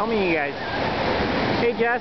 filming you guys. Hey, Jess.